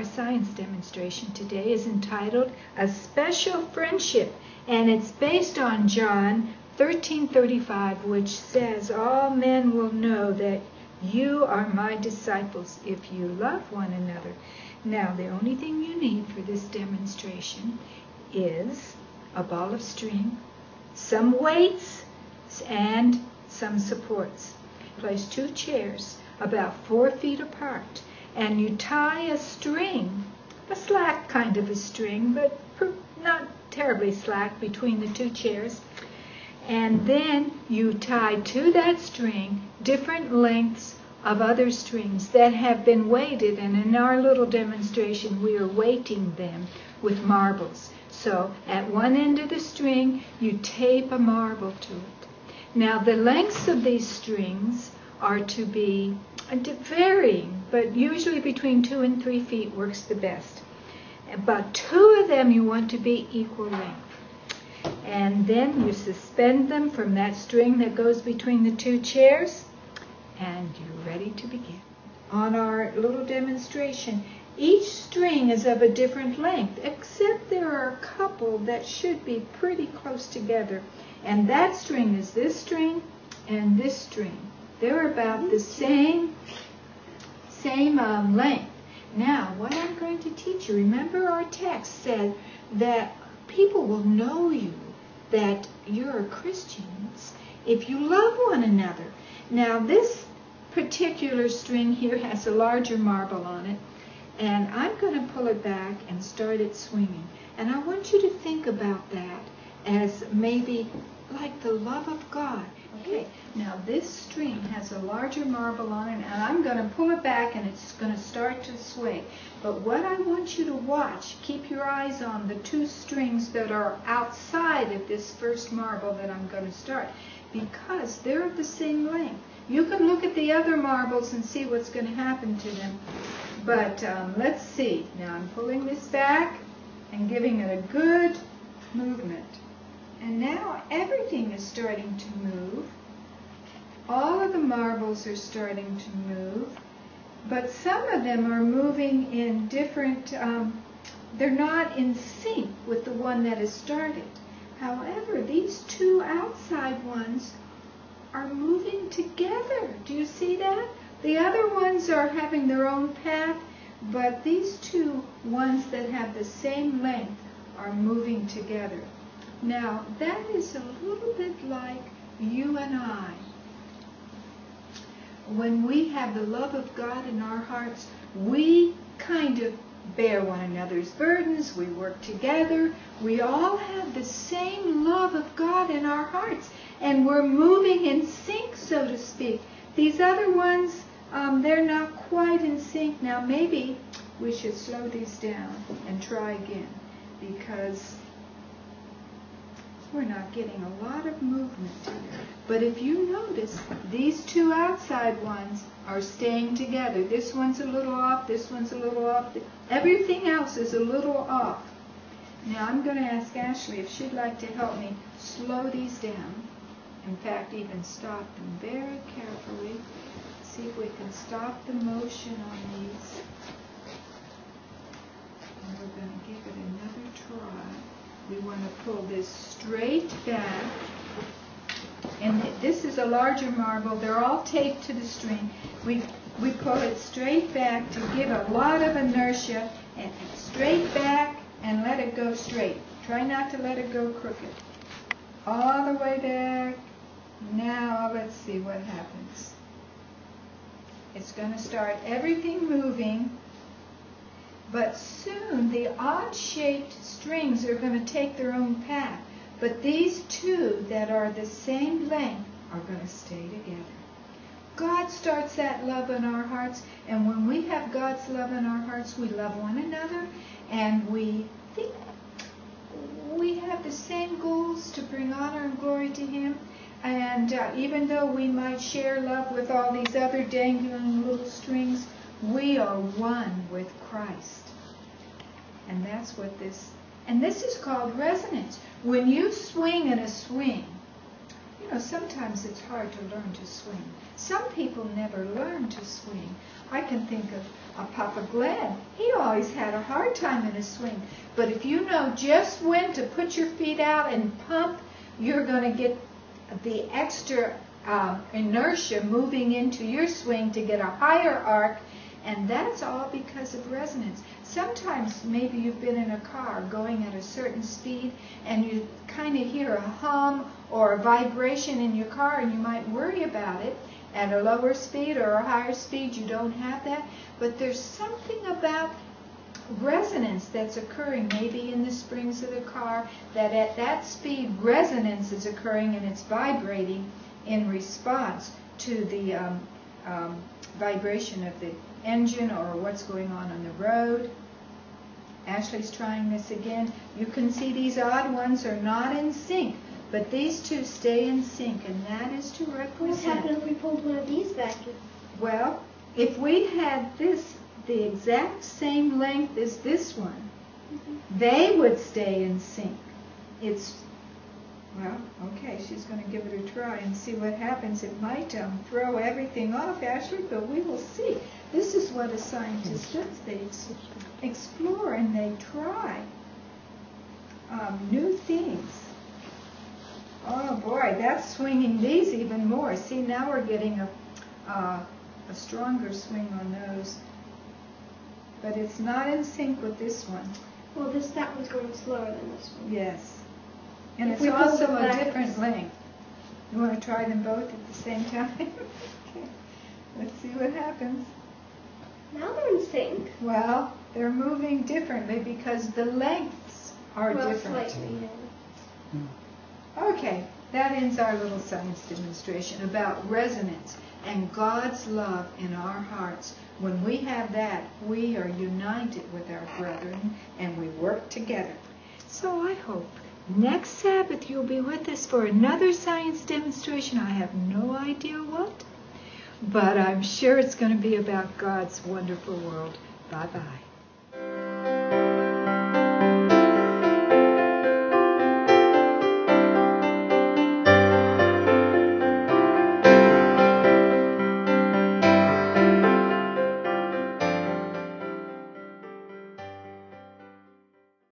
our science demonstration today is entitled A Special Friendship, and it's based on John 13:35, which says, "All men will know that you are my disciples if you love one another." Now, the only thing you need for this demonstration is a ball of string, some weights, and some supports. Place two chairs about four feet apart, and you tie a string, a slack kind of a string, but not terribly slack between the two chairs. And then you tie to that string different lengths of other strings that have been weighted, and in our little demonstration we are weighting them with marbles. So at one end of the string you tape a marble to it. Now the lengths of these strings are to be uh, varying, but usually between two and three feet works the best. But two of them you want to be equal length. And then you suspend them from that string that goes between the two chairs and you're ready to begin. On our little demonstration, each string is of a different length, except there are a couple that should be pretty close together. And that string is this string and this string. They're about the same, same um, length. Now, what I'm going to teach you, remember our text said that people will know you, that you're Christians, if you love one another. Now, this particular string here has a larger marble on it, and I'm going to pull it back and start it swinging. And I want you to think about that as maybe like the love of God. Okay, now this string has a larger marble on it, and I'm going to pull it back and it's going to start to sway. But what I want you to watch, keep your eyes on the two strings that are outside of this first marble that I'm going to start, because they're of the same length. You can look at the other marbles and see what's going to happen to them. But um, let's see. Now I'm pulling this back and giving it a good movement. And now everything is starting to move. All of the marbles are starting to move. But some of them are moving in different, um, they're not in sync with the one that has started. However, these two outside ones are moving together. Do you see that? The other ones are having their own path, but these two ones that have the same length are moving together. Now, that is a little bit like you and I. When we have the love of God in our hearts, we kind of bear one another's burdens, we work together, we all have the same love of God in our hearts and we're moving in sync, so to speak. These other ones, um, they're not quite in sync. Now, maybe we should slow these down and try again because we're not getting a lot of movement here. But if you notice, these two outside ones are staying together. This one's a little off, this one's a little off. Everything else is a little off. Now I'm going to ask Ashley if she'd like to help me slow these down in fact, even stop them very carefully. See if we can stop the motion on these. And we're going to give it another try. We want to pull this straight back. And this is a larger marble. They're all taped to the string. We, we pull it straight back to give a lot of inertia and straight back and let it go straight. Try not to let it go crooked. All the way back now let's see what happens. It's going to start everything moving, but soon the odd-shaped strings are going to take their own path. But these two that are the same length are going to stay together. God starts that love in our hearts, and when we have God's love in our hearts, we love one another, and we think we have the same goals to bring honor and glory to Him. And uh, even though we might share love with all these other dangling little strings, we are one with Christ. And that's what this, and this is called resonance. When you swing in a swing, you know, sometimes it's hard to learn to swing. Some people never learn to swing. I can think of, of Papa Glenn. He always had a hard time in a swing. But if you know just when to put your feet out and pump, you're going to get the extra um, inertia moving into your swing to get a higher arc, and that's all because of resonance. Sometimes maybe you've been in a car going at a certain speed and you kind of hear a hum or a vibration in your car and you might worry about it. At a lower speed or a higher speed, you don't have that. But there's something about resonance that's occurring maybe in the springs of the car that at that speed resonance is occurring and it's vibrating in response to the um, um, vibration of the engine or what's going on on the road. Ashley's trying this again. You can see these odd ones are not in sync, but these two stay in sync, and that is to represent. What happened if we pulled one of these back? Well, if we had this the exact same length as this one, mm-hmm. they would stay in sync. It's well, okay, she's going to give it a try and see what happens. It might um, throw everything off, Ashley, but we will see. This is what a scientist does. They explore and they try um, new things. Oh boy, that's swinging these even more. See, now we're getting a, uh, a stronger swing on those. But it's not in sync with this one. Well, this that one's going slower than this one. Yes. And it's also a different length. You want to try them both at the same time? okay. Let's see what happens. Now they're in sync. Well, they're moving differently because the lengths are well, different. Slightly, yeah. Hmm. Okay, that ends our little science demonstration about resonance and God's love in our hearts. When we have that, we are united with our brethren and we work together. So I hope next Sabbath you'll be with us for another science demonstration. I have no idea what, but I'm sure it's going to be about God's wonderful world. Bye bye.